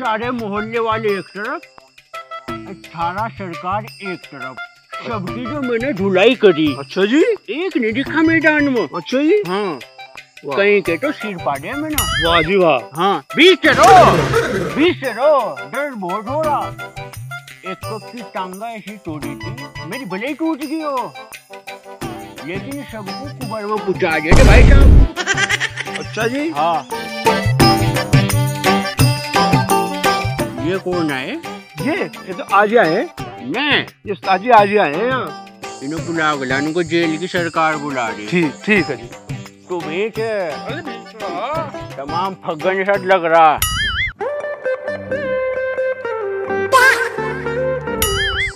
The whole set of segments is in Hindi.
सारे मोहल्ले वाले एक तरफ़ अठारह सरकार एक तरफ़। सबकी जो मैंने धुलाई करी। अच्छा जी? एक नहीं दिखा मैदान में। अच्छा जी? हाँ। कहीं के तो सिर पाटे में ना वाह जी वाह। हाँ। बीस रो। बीस से रो। दर्द बहुत हो रहा। एक कप की टांगा ऐसी तोड़ी थी। मेरी भले ही टूट गई हो। लेकिन सबको कुबर में पूछा दिया भाई साहब। अच्छा जी? हाँ। ये कौन है? ये ये तो आज ही। आए हैं मैं ये उस्ताद जी आज ही आए हैं यहाँ। इन्हें बुला बुला इनको जेल की सरकार बुला रही ठीक ठीक है जी। तो बीच तमाम फगन साथ लग रहा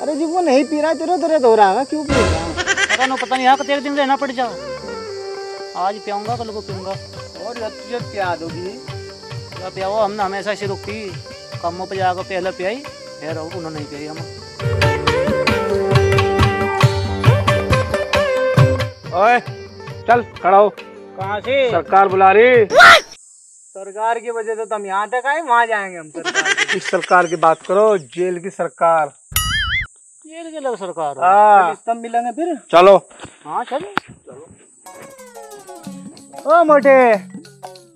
अरे जी वो नहीं पी रहा है तेरा दर्द हो रहा है क्यों पी रहा है? पता नहीं पता नहीं यहाँ का दिन रहना पड़ जाओ आज पियाऊँगा कल को पीऊँगा। और जब जब प्याद होगी क्या पियाओ हमने हमेशा ऐसे रुकती कमों पे जाकर पहले पियाई फिर उन्होंने नहीं पियाई हम ओए चल खड़ा हो। कहाँ से? सरकार बुला रही। सरकार की वजह से तो हम यहाँ तक आए वहाँ जाएँगे हम सरकार इस सरकार की बात करो जेल की सरकार। जेल के लोग सरकार हो। तब मिलेंगे फिर। चलो। हाँ चल। ओ मोटे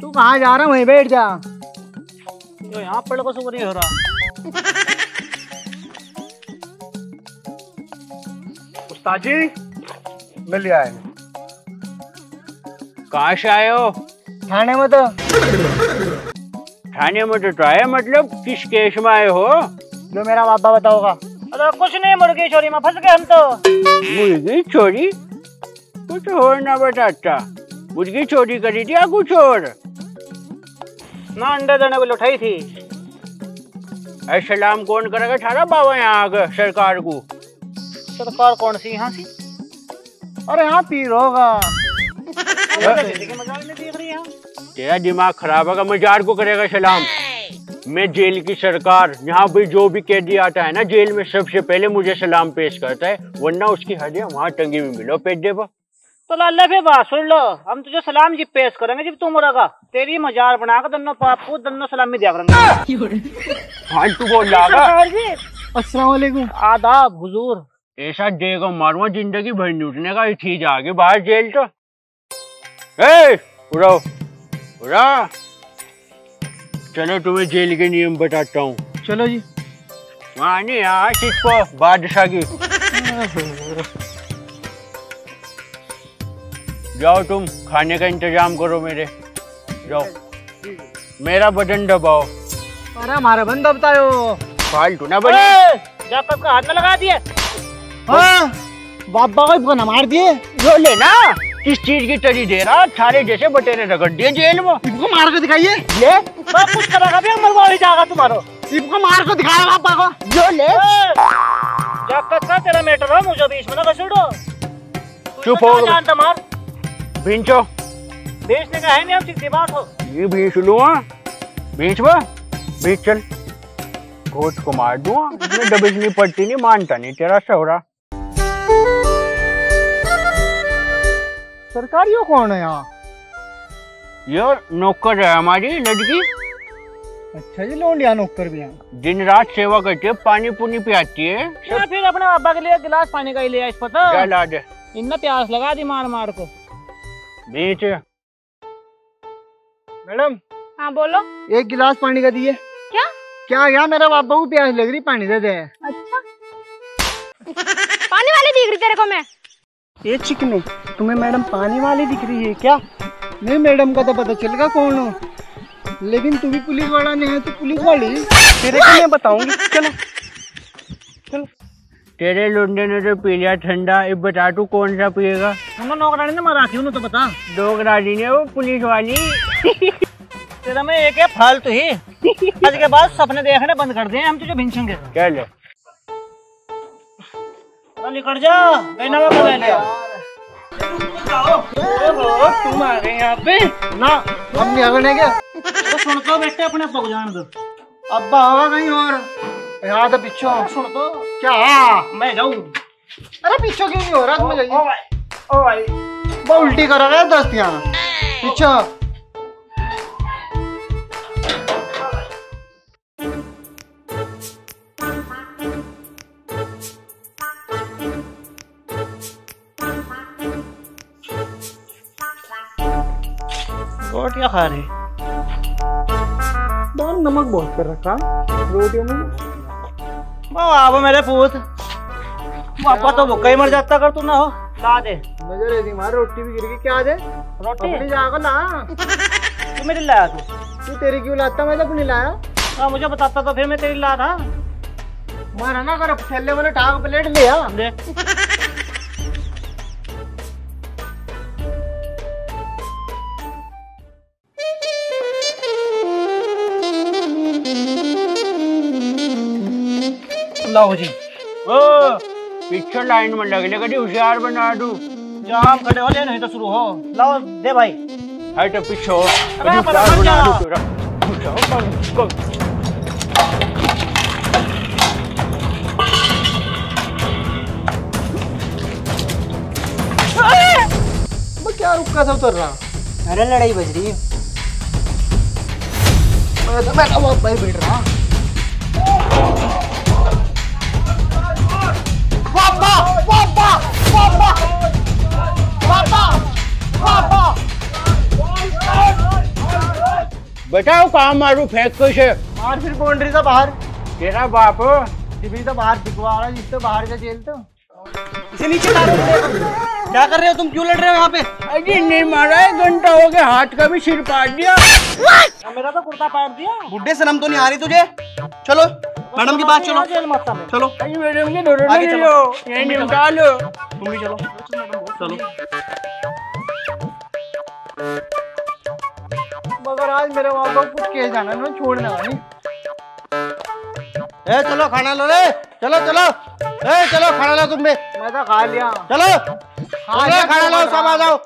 तू कहाँ जा रहा है? वहीं बैठ जा। जो यहाँ पड़ को सुगरी हो रहा। उस्ताद जी मिल लिया है कहाँ से आए हो। थाने में तो। थाने में तो आए मतलब किस केस में आए हो? जो मेरा बाबा बताओगा। अरे कुछ नहीं मुर्गी चोरी में फंस गए हम तो। मुर्गी चोरी? कुछ और ना बताता। मुर्गी चोरी करी थी या कुछ और ना अंडे देने वाली उठाई थी। ऐ सलाम कौन करेगा थारा बाबा यहाँ आकर सरकार को। सरकार कौन सी यहाँ सी? अरे यहाँ पीर होगा। की तेरा दिमाग खराब होगा मजार को करेगा सलाम। मैं जेल की सरकार यहाँ भी जो भी कैदी आता है ना जेल में सबसे पहले मुझे सलाम पेश करता है वरना उसकी हड्डियाँ वहाँ टंगी हुई मिलो पेट पर तो लाला फिर बात सुन लो। हम तुझे सलाम जी पेश करेंगे जब तुम मरेगा तेरी मजार बना कर दोनों पाप को दोनों सलामी दिया करेंगे। फालतू बोल रहा। अस्सलाम वालेकुम। आदाब हुजूर। ऐसा देगा मारूँगा ज़िंदगी भर उठने का ठीक आगे बाहर जेल तो। ए उड़ो उड़ा। चलो तुम्हें जेल के नियम बताता हूँ। चलो जी। मानी यहाँ बादशाह की। जाओ तुम खाने का इंतज़ाम करो मेरे। जाओ। मेरा बटन दबाओ। अरे हमारे बंदा बतायो फालतू ना बने। जाकर का हाथ में लगा दिए। हाँ बाबा को मार दिए। जो लेना किस चीज़ की तरी दे रहा थारे जैसे बटेरे रगड़ दिए जेल में। इनको मार के दिखाइए। ले। सब कुछ करेगा भी मरवा ही जाएगा तुम्हारो। इनको मार के दिखाया बाबा को। जो ले। जाकर का तेरा मैटर है? मुझे बीच में ना घसीटो। चुप हो। जानता मार। भिंचो। बेचने का है नहीं हम सीधी बात हो। ये भींच लूँगा भींच बा। भींच चल। कोच को मार दूँगा इसमें दबिजनी पड़ती नहीं मानता नहीं तेरा सौरा। सरकारियों कौन है यहाँ? ये नौकर है हमारी लड़की। अच्छा जी लोंडिया नौकर भी यहाँ दिन रात सेवा करती है पानी पुनी पियाती है। या फिर अपने अब्बा के लिए गिलास पानी का ही ले आइस पता क्या दे। इनने प्यास लगा दी मार मार को। भींच मैडम हाँ बोलो। एक गिलास पानी का दिए। क्या? क्या क्या मेरा बाबा को प्यास लग रही पानी दे दे। अच्छा। पानी वाली दिख रही तेरे को मैं। ये चिकने तुम्हें मैडम पानी वाली दिख रही है क्या? नहीं मैडम का तो पता चलेगा कौन हो। लेकिन तू भी पुलिस वाला नहीं है तो पुलिस वाली। तेरे को मैं बताऊँगी चलो चलो। तेरे लुंडे ने तो पी लिया ठंडा। अब बता तू कौन सा पिएगा? नौकरानी ने मारा उन्हें तो बता। राज़ी ने वो पुलिस वाली। तेरा में एक है फालतू ही। आज के बाद सपने देखने बंद कर दिए हम तुझे भिंचेंगे। क्या ले? निकट जा कहना मैं बता लिया तुम आ गए यहाँ पे। ना हम नहीं आगे क्या? तो सुन तो बेटे अपने पग जान दो अब्बा होगा कहीं और। याद है सुन तो। क्या? मैं जाऊँ। अरे क्यों नहीं हो रहा? जाइए। ओ भाई ओ भाई वो उल्टी कर रहा है दस यहाँ रोटियाँ खा रहे नमक बहुत कर रखा। रोटियों में अब मेरे पूत। पापा तो भूखा ही मर जाता कर तू ना हो। ला दे। नज़र है हमारी रोटी भी गिर गई क्या दे? रोटी? अपनी जाकर ला। तू मेरे लाया तू। तू तेरी क्यों लाता? मैं तो अपनी लाया। हाँ मुझे बताता तो फिर मैं तेरी ला था। मारा ना कर थैले वाले टाक प्लेट लिया। दे लाओ जी। ओ पीछे लाइन में लगने कभी होशियार बना दू। जाम खड़े हो ले नहीं तो शुरू हो। लाओ दे भाई। है। तो पीछे हो अरे, बराबर बना जा। दू तेरा। कम। क्या रुका था उतर रहा? अरे लड़ाई बज रही है। मैं तो हुआ भाई बैठ रहा। पापा पापा पापा पापा बेटा वो काम मारू फेंक कुछ मार फिर बाउंड्री से बाहर। तेरा बाप टीवी तो बाहर दिखवा रहा जिससे बाहर का जेल तो। इसे नीचे डाल क्या कर रहे हो? तुम क्यों लड़ रहे हो यहाँ पे? अजी नहीं मारा है घंटा हो गया हाथ का भी सिर पाट दिया। मेरा तो कुर्ता पाट दिया? बुड्ढे शर्म तो नहीं आ रही तुझे? चलो मैडम की बात चलो। में चलो। मैडम के डोरे आगे चलो। तुम भी चलो। चलो। मगर आज मेरे वहाँ पर कुछ कह जाना मैं छोड़ने वाली ए चलो खाना लो रे। चलो चलो। ए चलो खाना लो तुम भी। मैं तो खा लिया। चलो। लो सब आ जाओ।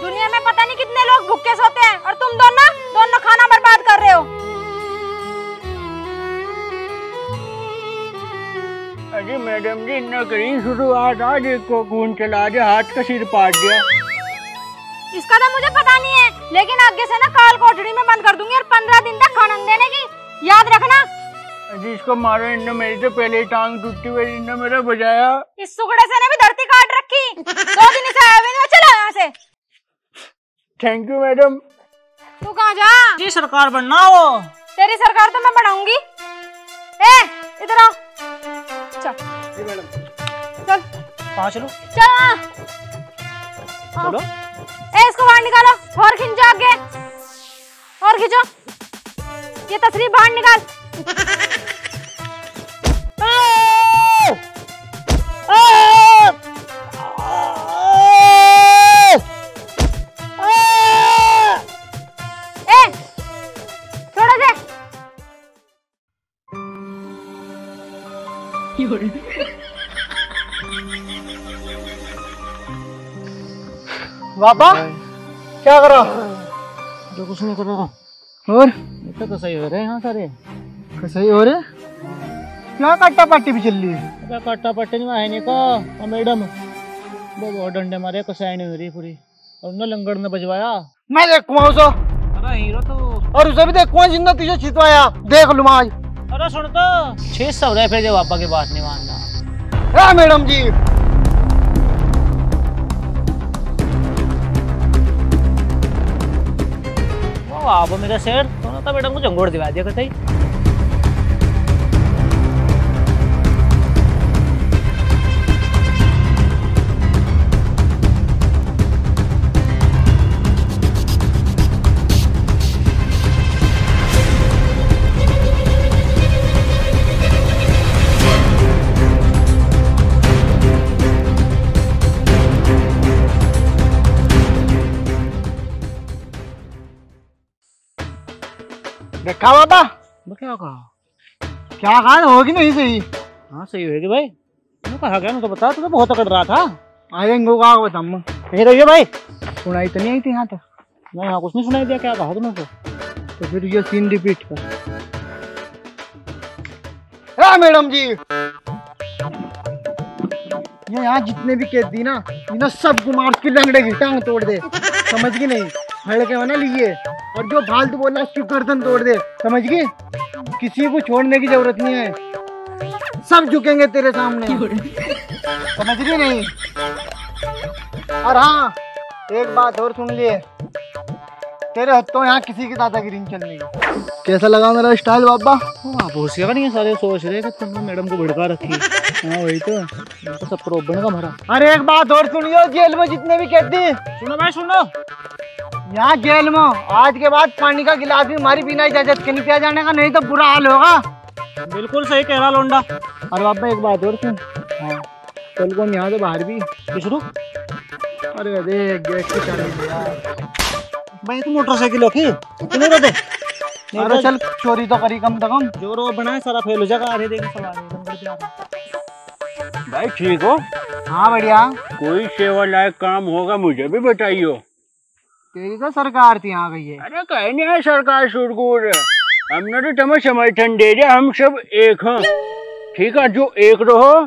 दुनिया में पता नहीं कितने लोग भूखे सोते हैं और तुम दोनों दोनों खाना बर्बाद कर रहे हो। अजी मैडम जी नकली शुरुआत आज को खून चला दे हाथ का सिर पाट दिया इसका तो मुझे पता नहीं है लेकिन आगे से ना काल कोठड़ी में बंद कर दूँगी और पंद्रह दिन तक खाना देने की। याद रखना। अजी इसको मारो इनने मेरी तो पहले ही टांग टूटी हुई इनने मेरा बजाया। इस सुगड़े से ने भी धरती काट रखी। दो दिन इसे आए हुए नहीं, चलो यहाँ से। थैंक यू मैडम तू कहाँ जा? जी सरकार बनना हो तेरी सरकार तो मैं बनाऊँगी ए इधर आओ चल। मैडम चल। कहाँ चलो? चल। चलो। ए इसको बाहर निकालो। और खींचो आगे। और खींचो। ये तस्वीर बाहर निकाल। पापा क्या करो? जो कुछ नहीं कर रहा। और? इतना तो सही हो रहे हैं यहाँ सारे। सही हो रहे क्या काटा पाटी भी चल रही है। कट्टा पट्टे नहीं है का और मैडम। वो बहुत डंडे मारे कसाई नहीं हो रही पूरी। और ना लंगड़ ने बजवाया। मैं देखूँ उसे। अरे हीरो तो। और उसे भी देखूँ ज़िंदा तुझे छितवाया। देख लूँ आज। अरे सुन तो। छह सौ रहे फिर जब पापा की बात नहीं मानना। हाँ मैडम जी। आप मेरा शेर तो तो मैडम को जंगोड़ दिवा दिया कतई देखा बाबा? क्या कहा? क्या कहा? होगी नहीं सही। हाँ सही होगी भाई। कहा मैं तो बता तू तो बहुत अकड़ रहा था। आएँगे का बताऊँ कहीं रहिए भाई। सुनाई तो नहीं आई थी यहाँ तक। मैं यहाँ कुछ नहीं सुनाई दिया क्या कहा तुमने तो? तो फिर ये सीन रिपीट कर। हाँ मैडम जी! ये यहाँ जितने भी कैदी ना इन्हें सबको मार के लंगड़े की टांग तोड़ दे। समझ गई नहीं? फड़ के ना लिए। और जो फालतू बोला उसकी गर्दन तोड़ दे। समझ गई? किसी को छोड़ने की ज़रूरत नहीं है। सब झुकेंगे तेरे सामने। समझ रही नहीं? और हाँ एक बात और सुन लिए। तेरे हत्थों यहाँ किसी की दादागिरी नहीं चलने की। कैसा लगा मेरा स्टाइल बाबा? हाँ पूछ नहीं है सारे सोच रहे कि तुमने मैडम को भड़का रखी। हाँ वही तो। तो सब प्रोबन का भरा। अरे एक बात और सुनियो जेल में जितने भी कैदी। सुनो भाई सुनो। यहाँ जेल में आज के बाद पानी का गिलास भी हमारी बिना इजाज़त के नहीं पिया जाने का नहीं तो बुरा हाल होगा। बिल्कुल सही कह रहा लोंडा। और बाबा एक बात और सुन। हाँ कल को यहाँ से बाहर भी। किसरू अरे देख गेट की यार। भाई तू मोटरसाइकिल हो की कितने को दे अरे चल चोरी तो करी कम से कम। जो रो बनाए सारा फेल हो जाएगा आ रहा। भाई ठीक हो? हाँ बढ़िया। कोई सेवा लायक काम होगा मुझे भी बताइयो। तेरी तो सरकार थी यहाँ गई है। अरे कहीं नहीं है सरकार सुरगुर। हमने तो तुम्हें समर्थन दे दिया हम सब एक हैं। ठीक है जो एक रहो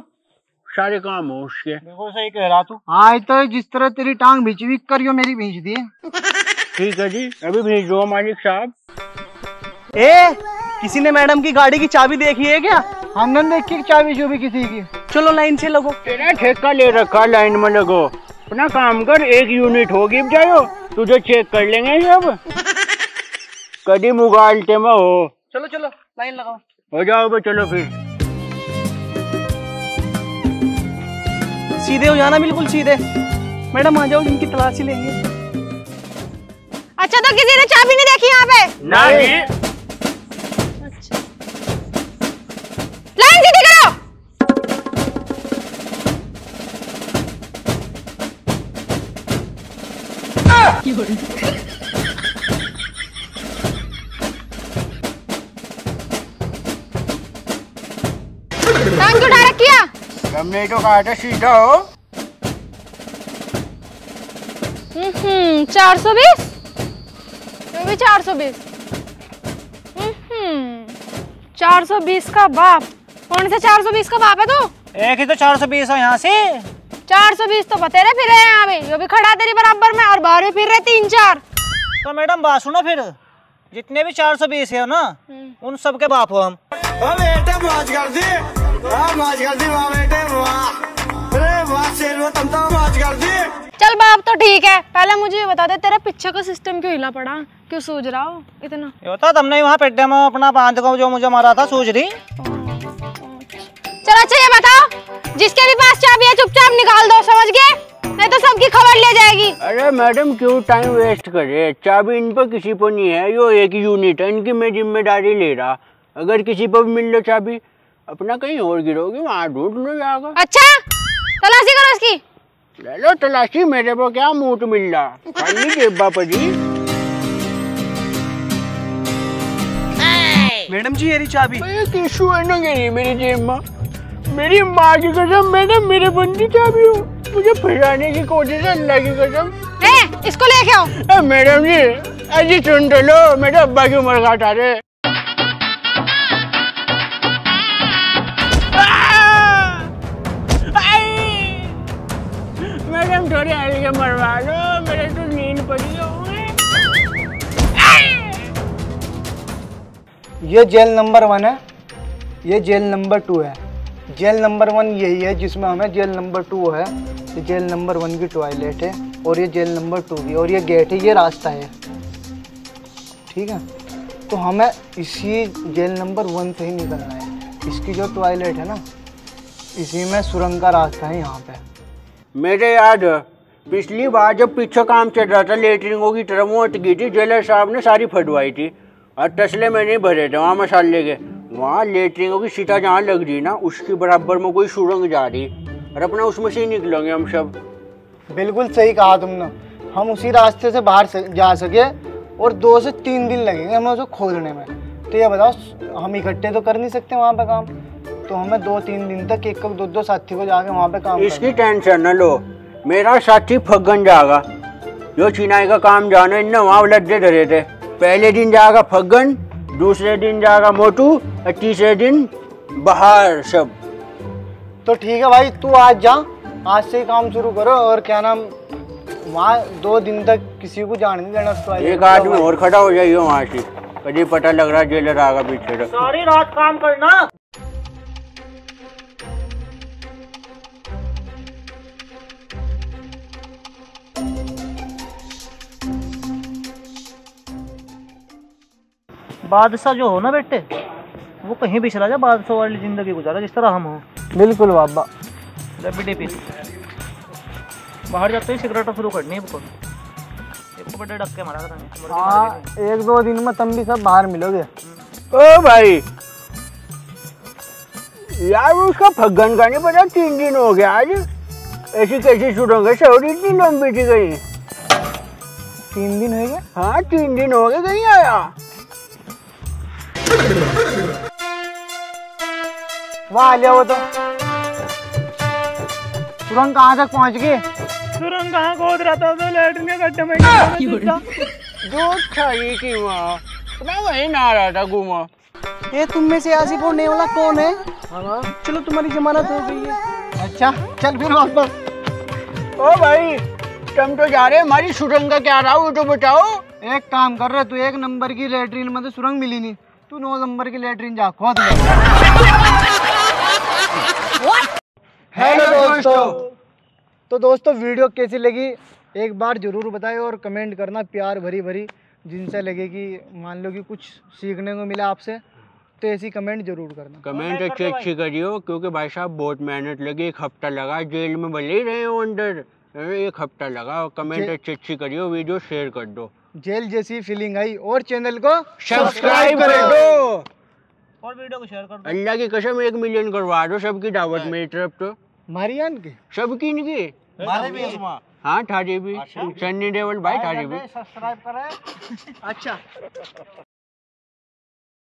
सारे काम हो उसके। बिल्कुल सही कह रहा तू। आज तो जिस तरह तेरी टांग बिच बिक करियो मेरी भेज दी। ठीक है जी अभी भेज दो मालिक साहब। ए किसी ने मैडम की गाड़ी की चाबी देखी है क्या? हमने देखी चाबी जो भी किसी की। चलो लाइन से लगो। तेरा ठेका ले रखा लाइन में लगो। अपना काम कर एक यूनिट होगी जाओ तुझे चेक कर लेंगे सब? कदी मुगालते में हो। चलो चलो लाइन लगाओ। हो जाओ भाई चलो फिर। सीधे हो जाना बिल्कुल सीधे। मैडम आ जाओ इनकी तलाशी लेंगे अच्छा तो किसी ने चाबी नहीं देखी यहाँ पे? नहीं। टांग क्यों? उठा रखी है हमने तो कहा था सीधा हो। हम्म चार सौ बीस? ये भी चार सौ बीस। चार सौ बीस का बाप। कौन सा चार सौ बीस का बाप है तू? एक ही तो चार सौ बीस है यहाँ से। चार सौ बीस तो बतेरे फिर रहे हैं यहाँ भी यो भी खड़ा तेरी बराबर में और बाहर भी फिर रहे तीन चार। तो मैडम बात सुनो फिर। जितने भी चार सौ बीस है ना उन सब के बाप हो हम। चल बाप तो ठीक है। पहले मुझे ये बता दे तेरा पीछे का सिस्टम क्यों हिला पड़ा? क्यों सूझ रहा हो? इतना। ये होता तुमने वहाँ पेड्डे में अपना बाँध को जो मुझे मारा था सूझ रही? चल अच्छा ये बताओ। जिसके भी पास चाबी है चुपचाप निकाल दो समझ गए? नहीं तो सबकी खबर ले जाएगी। अरे मैडम क्यों टाइम वेस्ट करे चाबी इन पर किसी पर नहीं है यो एक यूनिट है इनकी मैं ज़िम्मेदारी ले रहा। अगर किसी पर भी मिल लो चाबी अपना कहीं और गिरोगे वहाँ ढूंढ लो जाकर। अच्छा? तलाशी करो इसकी। ले लो तलाशी मेरे को क्या मूट मिल रहा? खाली जेबा पड़ी मैडम जी ये चाबी। ये किसू है ना मेरी जेब में। मेरी माँ की कसम मैडम मेरे बंदी चाबी हो। मुझे फंसाने की कोशिश है अल्लाह की कसम। ए, इसको लेके आओ। मैडम जी अजी सुन तो लो मेरे अब्बा की उम्र घाटा रहे मैडम थोड़ी हल्के मरवा लो मेरे तो नींद पड़ी हुई ये जेल नंबर वन है ये जेल नंबर टू है। जेल नंबर वन यही है, जिसमें हमें जेल नंबर टू है। ये जेल नंबर वन की टॉयलेट है और ये जेल नंबर टू की और ये गेट है, ये रास्ता है। ठीक है? तो हमें इसी जेल नंबर वन से ही निकलना है। इसकी जो टॉयलेट है ना, इसी में सुरंग का रास्ता है यहाँ पे। मेरे याद पिछली बार जब पीछे काम चल रहा था, लेटरिंगों की तरफ़ वो अट गई थी, जेलर साहब ने सारी फटवाई थी। और तसले नहीं भरे थे, वहाँ मसाले के। वहाँ लेटरिंगों की सीटा जहाँ लग रही ना उसके बराबर में कोई सुरंग जा रही। और अपना उसमें से ही निकलेंगे हम सब। बिल्कुल सही कहा तुमने। हम उसी रास्ते से बाहर से जा सके और दो से तीन दिन लगेंगे हमें उसे खोदने में। तो ये बताओ हम इकट्ठे तो कर नहीं सकते वहाँ पे काम। तो हमें दो तीन दिन तक एक एक दो दो साथी को जाके वहाँ पे काम इसकी टेंशन न लो। मेरा साथी फग्गन जाएगा। जो चिनाई का काम जाना इन वहाँ लद्दे धरे थे। पहले दिन जाएगा फग्गन दूसरे दिन जाएगा मोटू और तीसरे दिन बाहर सब। तो ठीक है भाई तू आज जा आज से ही काम शुरू करो और क्या नाम वहाँ दो दिन तक किसी को जान नहीं देना उसको एक आदमी और खड़ा हो जाइए वहाँ से। कभी पता लग रहा जेलर आगा पीछे। सारी रात काम करना। बादशाह जो हो ना बेटे वो कहीं भी चला जाए बादशाह वाली ज़िंदगी गुजारा जिस तरह हम हो। बिल्कुल बाबा। रबी पी बाहर जाते ही सिगरेट शुरू करनी है करेंगे। हाँ एक दो दिन में तुम भी सब बाहर मिलोगे। ओ भाई। यार उसका फग्गन का नहीं पता तीन दिन हो गया आज। ऐसी कैसी छुटोगे सौरी इतनी लंबी थी गई तीन दिन हो गए? हाँ तीन दिन हो गए कहीं आया। वहाँ आ लिया वो तो। तुरंत कहाँ तक पहुँच गए सुरंग कहाँ खोद रहा था तो लेटने के गड्ढे में जो छाई की माँ। मैं वहीं ना रहा था घूमा। ये तुम में से आसिफ होने वाला कौन है? चलो तुम्हारी जमानत हो गई है। अच्छा चल फिर वापस। ओ भाई तुम तो जा रहे हमारी सुरंग का क्या रहा वो तो बताओ। एक काम कर रहे तू एक नंबर की लेटरिन में तो सुरंग मिली नहीं। तू नौ नंबर की लेटरिन जा खोद ले। हेलो दोस्तों। तो दोस्तों वीडियो कैसी लगी? एक बार ज़रूर बताएँ और कमेंट करना प्यार भरी भरी जिनसे लगे कि मान लो कि कुछ सीखने को मिला आपसे तो ऐसी कमेंट ज़रूर करना। कमेंट अच्छी अच्छी करियो क्योंकि भाई साहब बहुत मेहनत लगी। एक हफ़्ता लगा जेल में भले ही रहे हो अंदर। एक हफ़्ता लगा कमेंट अच्छी अच्छी करियो वीडियो शेयर कर दो। जेल जैसी फीलिंग आई और चैनल को सब्सक्राइब कर। दो और वीडियो को शेयर कर दो। अल्लाह की कसम एक मिलियन करवा दो सबकी दावत मेरी तरफ़ तो। मारियान की? सबकी इनकी। हाँ। ठाजी भी। सन्नी देवल भाई ठाजी भी। सब्सक्राइब करें। अच्छा।